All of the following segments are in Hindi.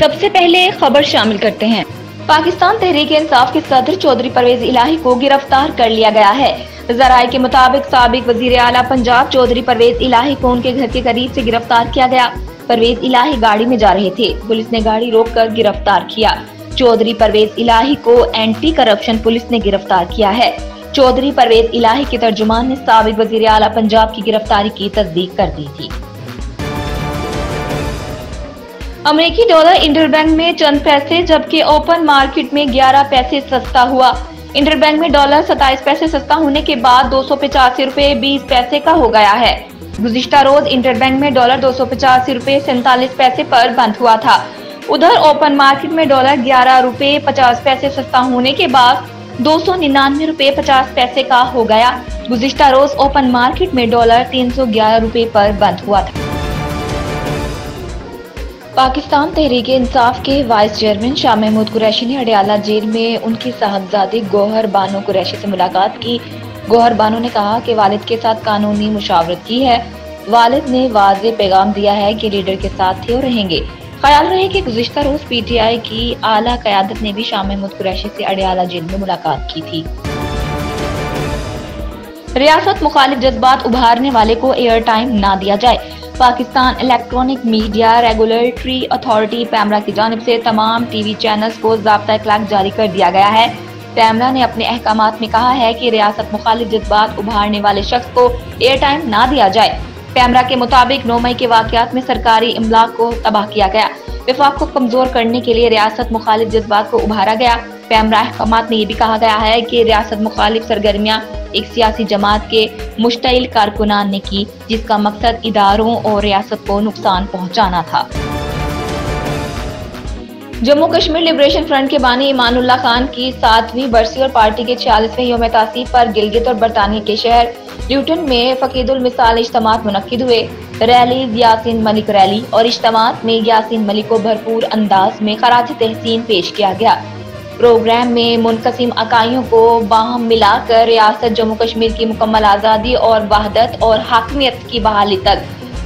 सबसे पहले खबर शामिल करते हैं। पाकिस्तान तहरीक इंसाफ के सदर चौधरी परवेज इलाही को गिरफ़्तार कर लिया गया है। जराये के मुताबिक सबक वज़ीर आला पंजाब चौधरी परवेज इलाही को उनके घर के करीब से गिरफ़्तार किया गया। परवेज इलाही गाड़ी में जा रहे थे। पुलिस ने गाड़ी रोककर गिरफ़्तार किया। चौधरी परवेज इलाही को एंटी करप्शन पुलिस ने गिरफ़्तार किया है। चौधरी परवेज इलाही के तर्जुमान ने सबक वज़ीर अला पंजाब की गिरफ्तारी की तस्दीक कर दी थी। अमेरिकी डॉलर इंटरबैंक में चंद पैसे, जबकि ओपन मार्केट में 11 पैसे सस्ता हुआ। इंटरबैंक में डॉलर 27 पैसे सस्ता होने के बाद दो सौ पचासी रूपए बीस पैसे का हो गया है। गुजश्ता रोज इंटरबैंक में डॉलर दो सौ पचासी रूपए पैसे पर बंद हुआ था। उधर ओपन मार्केट में डॉलर ग्यारह रूपए पचास पैसे सस्ता होने के बाद दो सौ निन्यानवे रूपए पचास पैसे का हो गया। गुजश्ता रोज ओपन मार्केट में डॉलर तीन सौ ग्यारह रूपए पर बंद हुआ था। पाकिस्तान तहरीक इंसाफ के वाइस चेयरमैन शाह महमूद कुरैशी ने अडयाला जेल में उनकी साहबजादी गोहर बानो कुरैशी से मुलाकात की। गोहर बानो ने कहा कि वालिद के साथ कानूनी मुशावरत की है। वालिद ने वाज पैगाम दिया है कि लीडर के साथ थे और रहेंगे। ख्याल रहे कि गुजशत रोज पीटीआई की आला क्यादत ने भी शाह महमूद कुरैशी से अडयाला जेल में मुलाकात की थी। रियासत मुखालिफ जज्बात उभारने वाले को एयर टाइम ना दिया जाए। Pakistan electronic media regulatory authority PEMRA की जानब से तमाम टीवी चैनल्स को जबता इखलाक जारी कर दिया गया है। पैमरा ने अपने अहकाम में कहा है कि रियासत मुखालिफ जज्बात उभारने वाले शख्स को एयर टाइम ना दिया जाए। पैमरा के मुताबिक नौ मई के वाकत में सरकारी इमला को तबाह किया गया। विफाक को कमज़ोर करने के लिए रियासत मुखालिफ जज्बात को उभारा गया। पैमरा अहकाम में ये भी कहा गया है कि रियासत मुखालिफ सरगर्मियाँ एक सियासी जमात के मुश्तिल कारकुनान ने की, जिसका मकसद इदारों और रियासत को नुकसान पहुँचाना था। जम्मू कश्मीर लिबरेशन फ्रंट के बानी ईमानुल्लाह खान की सातवीं बरसी और पार्टी के छियालीसवें योम तासीब पर गिलगित और बरतानिया के शहर ल्यूटन में फ़कीदुल मिसाल इज्तम मुनद हुए। रैली यासिन मलिक रैली और इज्तम में यासिन मलिक को भरपूर अंदाज में खराज तहसीन पेश किया गया। प्रोग्राम में मुनकसिम अकाइयों को बाहम मिलाकर रियासत जम्मू कश्मीर की मुकम्मल आज़ादी और वहदत और हाकमियत की बहाली तक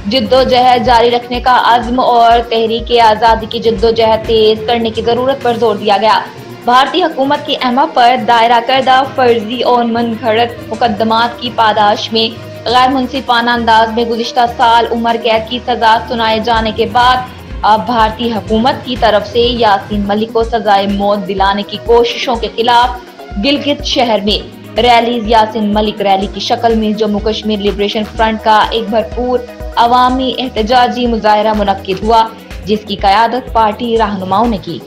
जद्दोजहद जारी रखने का अज़्म और तहरीक आज़ादी की जद्दोजहद तेज करने की ज़रूरत पर ज़ोर दिया गया। भारतीय हुकूमत की अहम पर दायरा करदा फर्जी और मन घड़त मुकदमात की पादाश में गैर मुनसिफाना अंदाज में गुजशत साल उम्र कैद की सजा सुनाए जाने के बाद अब भारतीय हुकूमत की तरफ़ से यासीन मलिक को सजाए मौत दिलाने की कोशिशों के खिलाफ गिलगित शहर में रैली यासिन मलिक रैली की शक्ल में जम्मू कश्मीर लिबरेशन फ्रंट का एक भरपूर अवामी एहतजाजी मुजाहरा मुनद हुआ, जिसकी क्यादत पार्टी रहनुमाओं ने की।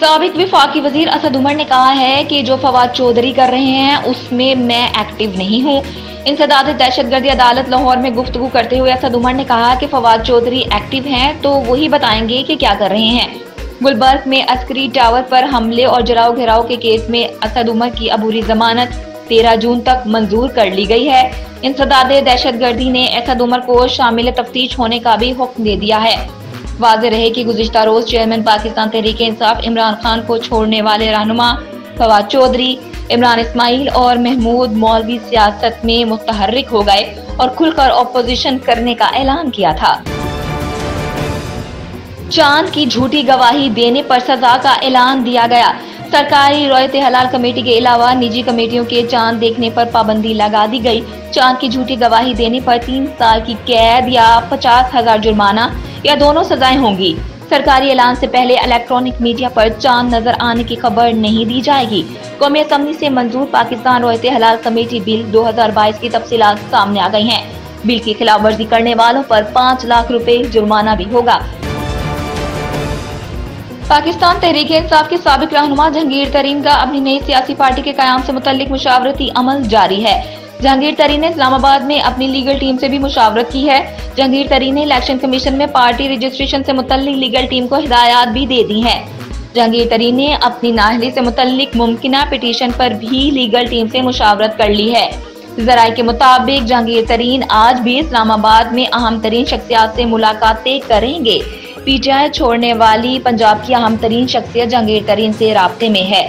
सबक विफाकी वज़ीर असद उमर ने कहा है कि जो फवाद चौधरी कर रहे हैं, उसमें मैं एक्टिव नहीं हूँ। इंसदाद दहशत गर्दी अदालत लाहौर में गुफ्तु करते हुए असद उमर ने कहा कि फवाद चौधरी एक्टिव हैं तो वही बताएँगे कि क्या कर रहे हैं। गुलबर्ग में अस्करी टावर पर हमले और जराव घेराव के केस में असद उमर की अबूरी जमानत, तेरह जून तक मंजूर कर ली गई है। इंसदाद दहशत गर्दी ने असद उमर को शामिल तफ्तीश होने का भी हुक्म दे दिया है। वाज रहे की गुजशत रोज चेयरमैन पाकिस्तान तहरीक इंसाफ इमरान खान को छोड़ने वाले रहनुमा फवाद चौधरी इमरान इस्माइल और महमूद मौलवी सियासत में मुतहरक हो गए और खुलकर अपोजिशन करने का ऐलान किया था। चाँद की झूठी गवाही देने पर सजा का ऐलान दिया गया। सरकारी रोयत हलाल कमेटी के अलावा निजी कमेटियों के चाँद देखने पर पाबंदी लगा दी गई। चाँद की झूठी गवाही देने पर तीन साल की कैद या पचास हज़ार जुर्माना या दोनों सजाएँ होंगी। सरकारी ऐलान से पहले इलेक्ट्रॉनिक मीडिया पर चाँद नज़र आने की खबर नहीं दी जाएगी। कौमी असम्बली से मंजूर पाकिस्तान रोयत हलाल कमेटी बिल 2022 की तफसीलात सामने आ गई हैं। बिल की खिलाफ वर्जी करने वालों पर पाँच लाख रुपए जुर्माना भी होगा। पाकिस्तान तहरीक इंसाफ के सबक रहनुमा जहांगीर तरीन का अपनी नई सियासी पार्टी के क्याम से मुतलिक मुशावरती अमल जारी है। जहांगीर तरीन ने इस्लामाबाद में अपनी लीगल टीम से भी मुशावरत की है। जहांगीर तरीन ने इलेक्शन कमीशन में पार्टी रजिस्ट्रेशन से मुतलिक लीगल टीम को हिदायत भी दे दी है। जहांगीर तरीन ने अपनी नाहली से मुतलिक मुमकिन पिटीशन पर भी लीगल टीम से मुशावरत कर ली है। जराये के मुताबिक जहांगीर तरीन आज भी इस्लामाबाद में अहम तरीन शख्सियात से मुलाकातें करेंगे। पीटीआई छोड़ने वाली पंजाब की अहम तरीन शख्सियत जहांगीर तरीन से रबते में है।